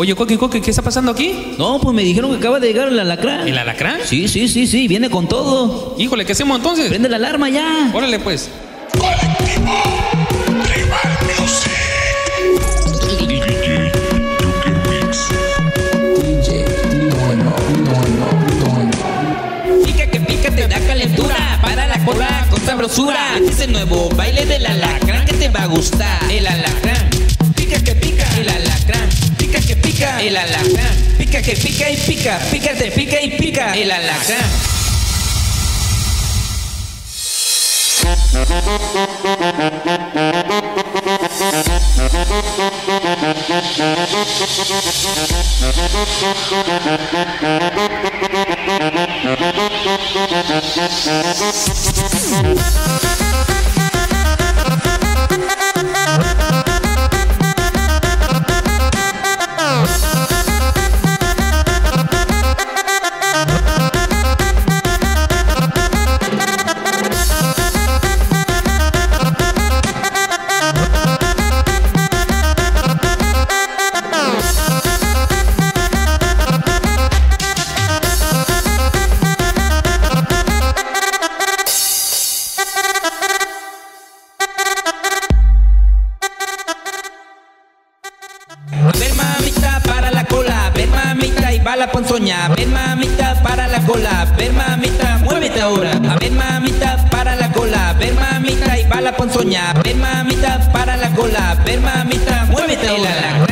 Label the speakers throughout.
Speaker 1: Oye, Coqui, Coqui, ¿qué está pasando aquí?
Speaker 2: No, pues me dijeron que acaba de llegar el alacrán.
Speaker 1: ¿El alacrán?
Speaker 2: Sí, sí, sí, sí, viene con todo.
Speaker 1: Híjole, ¿qué hacemos entonces?
Speaker 2: Prende la alarma ya.
Speaker 1: Órale, pues.
Speaker 3: Pica que pica te da calentura Para la cola con sabrosura Este es el nuevo baile del alacrán que te va a gustar El alacrán El alacrán. Pica que pica y pica Pica te pica y pica. El alacrán la ponzoña, ven mamita, para la cola, ven mamita, muévete ahora, ven mamita, para la cola, ven mamita y va la ponzoña, ven mamita, para la cola, ven mamita, muévete ahora.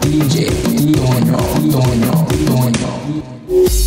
Speaker 3: DJ Leonel, Leonel, Leonel.